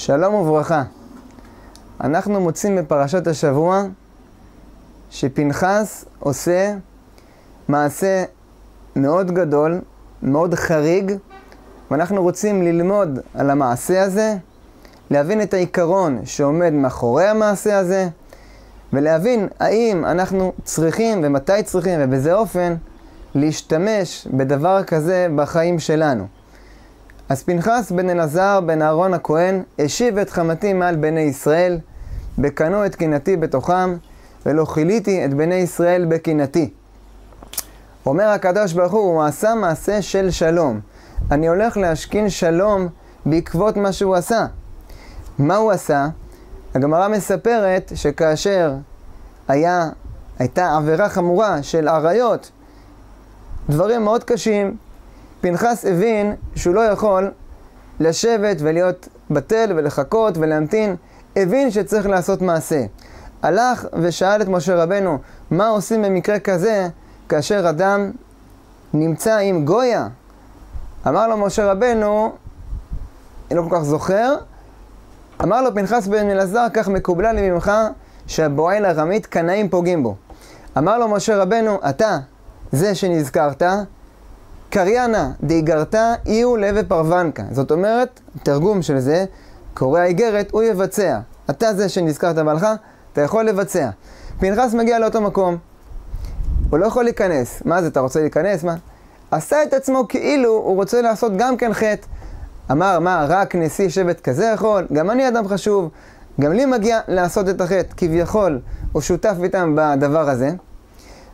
שלום וברכה. אנחנו מוצאים בפרשת השבוע שפנחס עושה מעשה מאוד גדול, מאוד חריג, ואנחנו רוצים ללמוד על המעשה הזה, להבין את העיקרון שעומד מאחורי המעשה הזה, ולהבין האם אנחנו צריכים ומתי צריכים ובאיזה אופן להשתמש בדבר כזה בחיים שלנו. אז פנחס בן אלעזר בן אהרון הכהן השיב את חמתי מעל בני ישראל, בקנו את קנאתי בתוכם, ולא כיליתי את בני ישראל בקנאתי. אומר הקדוש ברוך הוא, הוא עשה מעשה של שלום. אני הולך להשכין שלום בעקבות מה שהוא עשה. מה הוא עשה? הגמרא מספרת שכאשר היה, הייתה עבירה חמורה של עריות, דברים מאוד קשים, פנחס הבין שהוא לא יכול לשבת ולהיות בטל ולחכות ולהמתין, הבין שצריך לעשות מעשה. הלך ושאל את משה רבנו, מה עושים במקרה כזה כאשר אדם נמצא עם גויה? אמר לו משה רבנו, אני לא כל כך זוכר, אמר לו פנחס בן אלעזר, כך מקובלה לי ממך שהבועל ארמית קנאים פוגעים בו. אמר לו משה רבנו, אתה, זה שנזכרת, קריינה דאיגרתא איהו לוי פרוונקה. זאת אומרת, תרגום של זה, קורא האיגרת, הוא יבצע. אתה זה שנזכרת בהלכה, אתה יכול לבצע. פנחס מגיע לאותו מקום, הוא לא יכול להיכנס. מה זה, אתה רוצה להיכנס? מה? עשה את עצמו כאילו הוא רוצה לעשות גם כן חטא. אמר, מה, רק נשיא שבט כזה יכול? גם אני אדם חשוב, גם לי מגיע לעשות את החטא. כביכול, הוא שותף איתם בדבר הזה.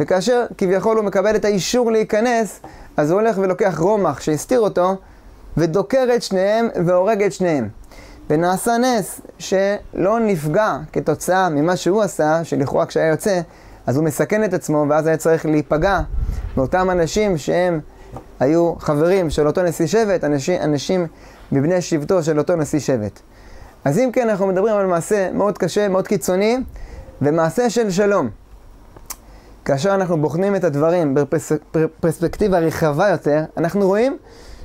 וכאשר כביכול הוא מקבל את האישור להיכנס, אז הוא הולך ולוקח רומח שהסתיר אותו, ודוקר את שניהם והורג את שניהם. ונעשה נס שלא נפגע כתוצאה ממה שהוא עשה, שלכאורה כשהיה יוצא, אז הוא מסכן את עצמו, ואז היה צריך להיפגע מאותם אנשים שהם היו חברים של אותו נשיא שבט, אנשים, אנשים מבני שבטו של אותו נשיא שבט. אז אם כן, אנחנו מדברים על מעשה מאוד קשה, מאוד קיצוני, ומעשה של שלום. כאשר אנחנו בוחנים את הדברים בפרספקטיבה רחבה יותר, אנחנו רואים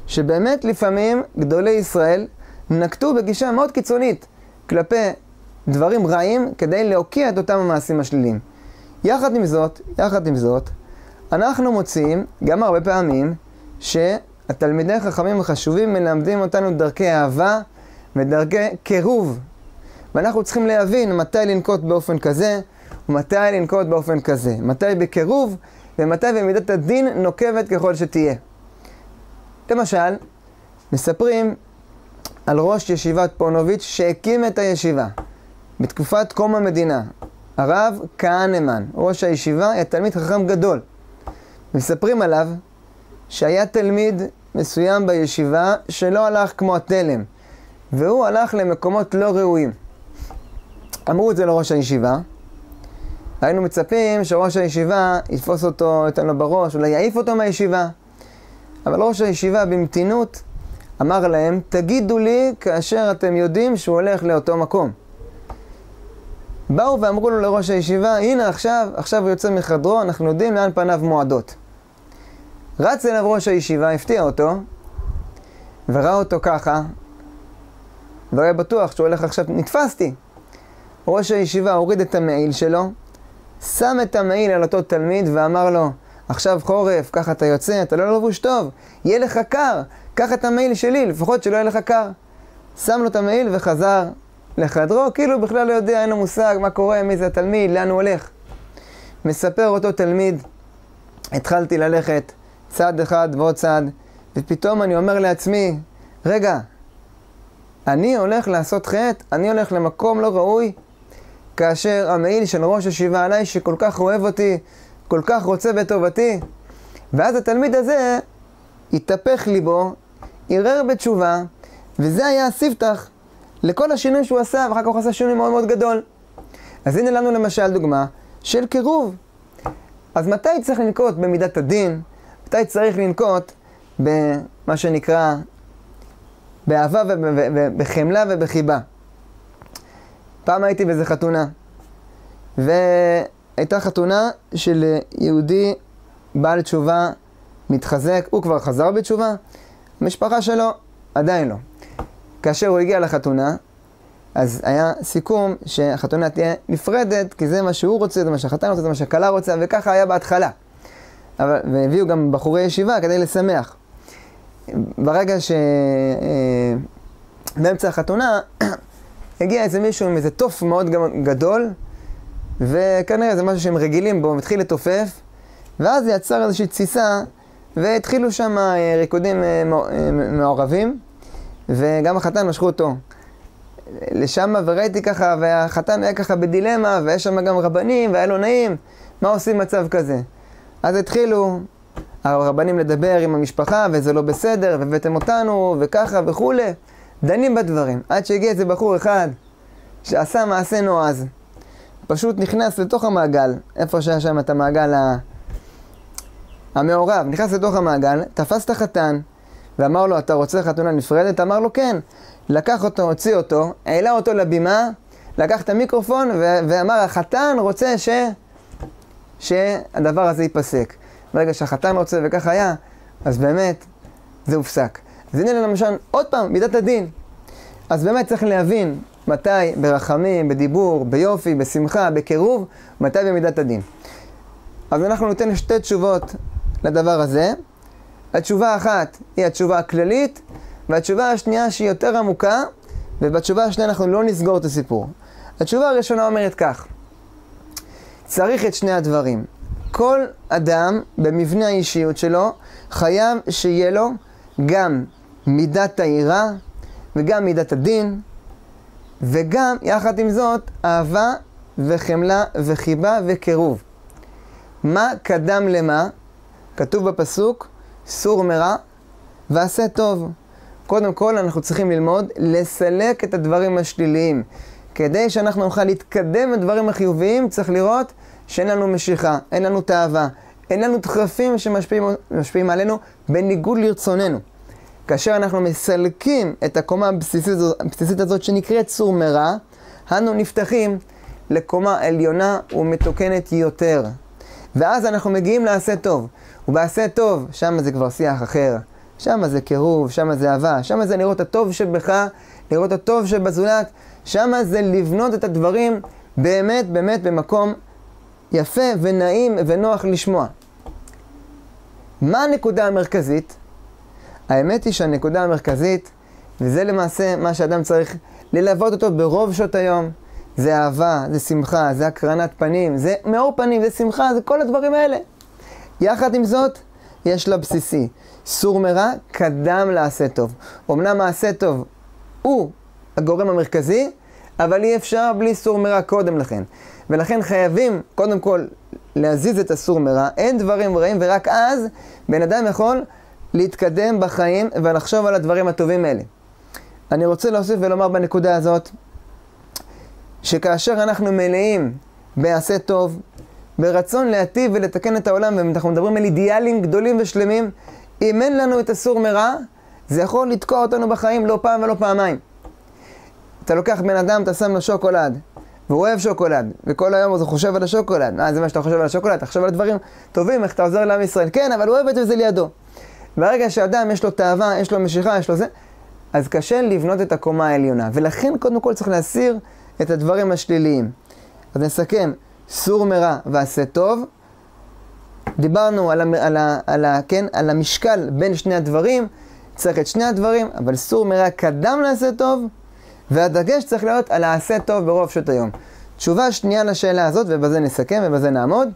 שבאמת לפעמים גדולי ישראל נקטו בגישה מאוד קיצונית כלפי דברים רעים כדי להוקיע את אותם המעשים השליליים. יחד עם זאת, יחד עם זאת, אנחנו מוצאים גם הרבה פעמים שהתלמידי חכמים החשובים מלמדים אותנו דרכי אהבה ודרכי קירוב. ואנחנו צריכים להבין מתי לנקוט באופן כזה ומתי לנקוט באופן כזה. מתי בקירוב ומתי במידת הדין נוקבת ככל שתהיה. למשל, מספרים על ראש ישיבת פונוביץ' שהקים את הישיבה בתקופת קום המדינה, הרב כהנמן, ראש הישיבה, היה תלמיד חכם גדול. מספרים עליו שהיה תלמיד מסוים בישיבה שלא הלך כמו התלם, והוא הלך למקומות לא ראויים. אמרו את זה לראש הישיבה, היינו מצפים שראש הישיבה יתפוס אותו, ייתן לו בראש, אולי יעיף אותו מהישיבה. אבל ראש הישיבה במתינות אמר להם, תגידו לי כאשר אתם יודעים שהוא הולך לאותו מקום. באו ואמרו לו לראש הישיבה, הנה עכשיו, עכשיו הוא יוצא מחדרו, אנחנו יודעים לאן פניו מועדות. רץ אליו ראש הישיבה, הפתיע אותו, וראה אותו ככה, והיה בטוח שהוא הולך עכשיו, נתפסתי. ראש הישיבה הוריד את המעיל שלו, שם את המעיל על אותו תלמיד ואמר לו, עכשיו חורף, ככה אתה יוצא, אתה לא לבוש טוב, יהיה לך קר, קח את המעיל שלי, לפחות שלא יהיה לך קר. שם לו את המעיל וחזר לחדרו, כאילו בכלל לא יודע, אין לו מושג מה קורה, מי זה התלמיד, לאן הוא הולך. מספר אותו תלמיד, התחלתי ללכת צעד אחד ועוד צעד, ופתאום אני אומר לעצמי, רגע, אני הולך לעשות חטא, אני הולך למקום לא ראוי, כאשר המעיל של ראש ישיבה עליי, שכל כך אוהב אותי, כל כך רוצה בטובתי, ואז התלמיד הזה התהפך ליבו, ערער בתשובה, וזה היה הספתח לכל השינוי שהוא עשה, ואחר כך הוא עשה שינוי מאוד מאוד גדול. אז הנה לנו למשל דוגמה של קירוב. אז מתי צריך לנקוט במידת הדין? מתי צריך לנקוט במה שנקרא באהבה ובחמלה ובחיבה? פעם הייתי באיזה חתונה, והייתה חתונה של יהודי בעל תשובה מתחזק, הוא כבר חזר בתשובה, המשפחה שלו עדיין לא. כאשר הוא הגיע לחתונה, אז היה סיכום שהחתונה תהיה נפרדת, כי זה מה שהוא רוצה, זה מה שהחתן רוצה, זה מה שהכלה רוצה, וככה היה בהתחלה. אבל, והביאו גם בחורי ישיבה כדי לשמח. ברגע ש... אה, באמצע החתונה, הגיע איזה מישהו עם איזה תוף מאוד גדול, וכנראה זה משהו שהם רגילים בו, מתחיל לתופף, ואז יצר איזושהי תסיסה, והתחילו שם אה, ריקודים אה, מעורבים, וגם החתן משכו אותו. לשם וראיתי ככה, והחתן היה ככה בדילמה, ויש שם גם רבנים, והיה לו נעים, מה עושים מצב כזה? אז התחילו הרבנים לדבר עם המשפחה, וזה לא בסדר, והבאתם אותנו, וככה וכולי. דנים בדברים, עד שהגיע איזה בחור אחד שעשה מעשה נועז. פשוט נכנס לתוך המעגל, איפה שהיה שם את המעגל המעורב, נכנס לתוך המעגל, תפס את החתן, ואמר לו, אתה רוצה חתונה נפרדת? אמר לו, כן. לקח אותו, הוציא אותו, העלה אותו לבימה, לקח את המיקרופון ואמר, החתן רוצה ש... שהדבר הזה ייפסק. ברגע שהחתן רוצה וכך היה, אז באמת זה הופסק. אז הנה למשל, עוד פעם, מידת הדין. אז באמת צריך להבין מתי ברחמים, בדיבור, ביופי, בשמחה, בקירוב, מתי במידת הדין. אז אנחנו ניתן שתי תשובות לדבר הזה. התשובה האחת היא התשובה הכללית, והתשובה השנייה שהיא יותר עמוקה, ובתשובה השנייה אנחנו לא נסגור את הסיפור. התשובה הראשונה אומרת כך, צריך את שני הדברים. כל אדם במבנה האישיות שלו חייב שיהיה לו גם מידת היראה וגם מידת הדין, וגם, יחד עם זאת, אהבה וחמלה וחיבה וקירוב. מה קדם למה? כתוב בפסוק, סור מרע ועשה טוב. קודם כל אנחנו צריכים ללמוד לסלק את הדברים השליליים. כדי שאנחנו נוכל להתקדם בדברים החיוביים, צריך לראות שאין לנו משיכה, אין לנו תאווה, אין לנו דחפים שמשפיעים עלינו בניגוד לרצוננו. כאשר אנחנו מסלקים את הקומה הבסיסית, הבסיסית הזאת שנקראת סור מרע, אנו נפתחים לקומה עליונה ומתוקנת יותר. ואז אנחנו מגיעים לעשה טוב. ובעשה טוב, שם זה כבר שיח אחר. שם זה קירוב, שם זה אהבה, שם זה לראות הטוב שבך, לראות הטוב שבזולת, שם זה לבנות את הדברים באמת באמת במקום יפה ונעים ונוח לשמוע. מה הנקודה המרכזית? האמת היא שהנקודה המרכזית, וזה למעשה מה שאדם צריך ללוות אותו ברוב שעות היום, זה אהבה, זה שמחה, זה הקרנת פנים, זה מאור פנים, זה שמחה, זה כל הדברים האלה. יחד עם זאת, יש לה בסיסי. סור מרע קדם לעשה טוב. אמנם מעשה טוב הוא הגורם המרכזי, אבל אי אפשר בלי סור מרע קודם לכן. ולכן חייבים, קודם כל, להזיז את הסור מרע, אין דברים רעים, ורק אז בן אדם יכול להתקדם בחיים ולחשוב על הדברים הטובים האלה. אני רוצה להוסיף ולומר בנקודה הזאת, שכאשר אנחנו מלאים בעשה טוב, ברצון להטיב ולתקן את העולם, ואנחנו מדברים על אידיאלים גדולים ושלמים, אם אין לנו את הסור מרע, זה יכול לתקוע אותנו בחיים לא פעם ולא פעמיים. אתה לוקח בן אדם, אתה שם לו שוקולד, והוא אוהב שוקולד, וכל היום הוא חושב על השוקולד. מה, זה מה שאתה חושב על השוקולד? אתה חושב על דברים טובים, איך אתה עוזר לעם ישראל. כן, אבל הוא אוהב את זה וזה לידו. ברגע שאדם יש לו תאווה, יש לו משיכה, יש לו זה, אז קשה לבנות את הקומה העליונה. ולכן קודם כל צריך להסיר את הדברים השליליים. אז נסכם, סור מרע ועשה טוב. דיברנו על, המ, על, ה, על, ה, כן, על המשקל בין שני הדברים, צריך את שני הדברים, אבל סור מרע קדם לעשה טוב, והדגש צריך להיות על העשה טוב ברוב שעות היום. תשובה שנייה לשאלה הזאת, ובזה נסכם ובזה נעמוד.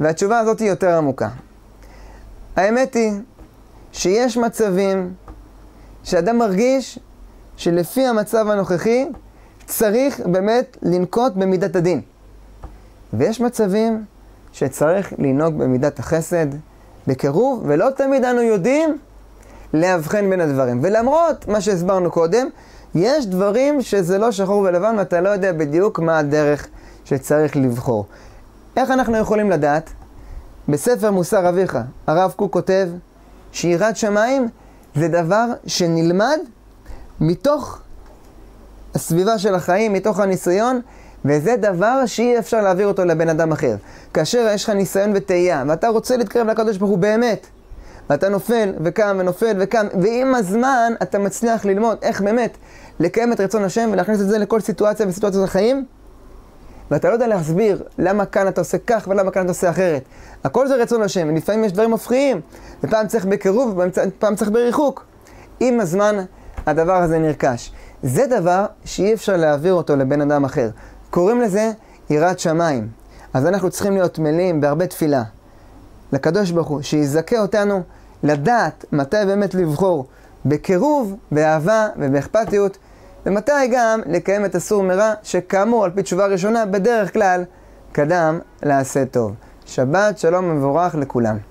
והתשובה הזאת היא יותר עמוקה. האמת היא שיש מצבים שאדם מרגיש שלפי המצב הנוכחי צריך באמת לנקוט במידת הדין. ויש מצבים שצריך לנהוג במידת החסד, בקירוב, ולא תמיד אנו יודעים להבחן בין הדברים. ולמרות מה שהסברנו קודם, יש דברים שזה לא שחור ולבן ואתה לא יודע בדיוק מה הדרך שצריך לבחור. איך אנחנו יכולים לדעת? בספר מוסר אביך, הרב קוק כותב שיראת שמיים זה דבר שנלמד מתוך הסביבה של החיים, מתוך הניסיון, וזה דבר שאי אפשר להעביר אותו לבן אדם אחר. כאשר יש לך ניסיון וטעייה, ואתה רוצה להתקרב לקדוש ברוך הוא באמת, ואתה נופל וקם ונופל וקם, ועם הזמן אתה מצליח ללמוד איך באמת לקיים את רצון השם ולהכניס את זה לכל סיטואציה וסיטואציות החיים, ואתה לא יודע להסביר למה כאן אתה עושה כך ולמה כאן אתה עושה אחרת. הכל זה רצון השם, ולפעמים יש דברים מפריעים, ופעם צריך בקירוב ופעם צריך בריחוק. עם הזמן הדבר הזה נרכש. זה דבר שאי אפשר להעביר אותו לבן אדם אחר. קוראים לזה יראת שמיים. אז אנחנו צריכים להיות מלאים בהרבה תפילה לקדוש ברוך הוא, שיזכה אותנו לדעת מתי באמת לבחור בקירוב, באהבה ובאכפתיות, ומתי גם לקיים את הסור מרע, שכאמור, על פי תשובה ראשונה, בדרך כלל קדם לעשה טוב. שבת שלום ומבורך לכולם.